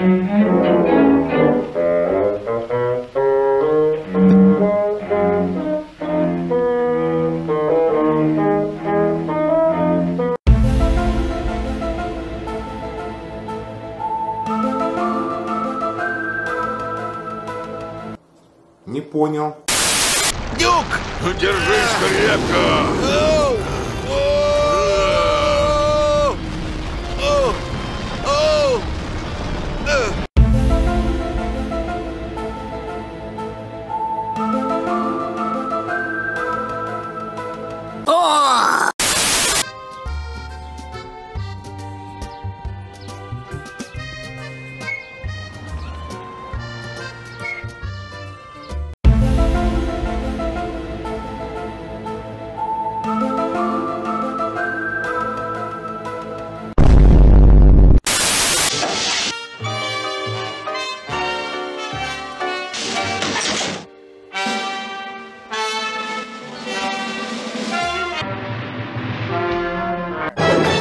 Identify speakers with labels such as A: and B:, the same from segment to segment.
A: Не понял.
B: Дюк!
C: Держись крепко!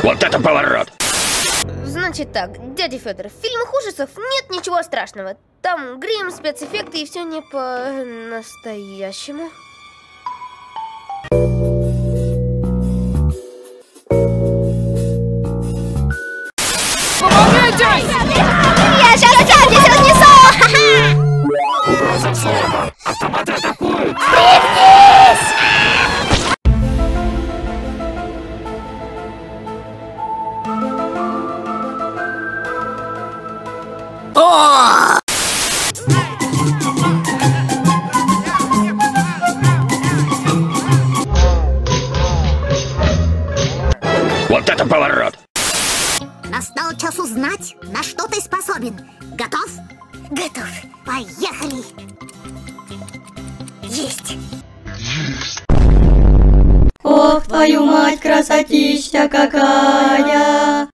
C: Вот это поворот!
D: Значит так, дядя Федор, в фильмах ужасов нет ничего страшного. Там грим, спецэффекты и все не по-настоящему.
C: Вот это поворот!
E: Настал час узнать, на что ты способен. Готов? Готов. Поехали. Есть.
F: Ох, твою мать, красотища какая!